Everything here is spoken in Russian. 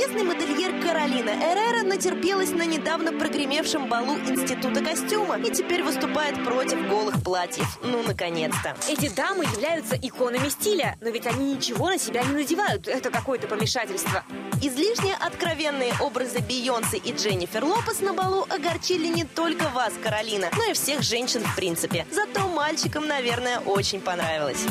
Известный модельер Каролина Эррера натерпелась на недавно прогремевшем балу Института костюма и теперь выступает против голых платьев. Ну, наконец-то. Эти дамы являются иконами стиля, но ведь они ничего на себя не надевают. Это какое-то помешательство. Излишне откровенные образы Бейонсе и Дженнифер Лопес на балу огорчили не только вас, Каролина, но и всех женщин в принципе. Зато мальчикам, наверное, очень понравилось.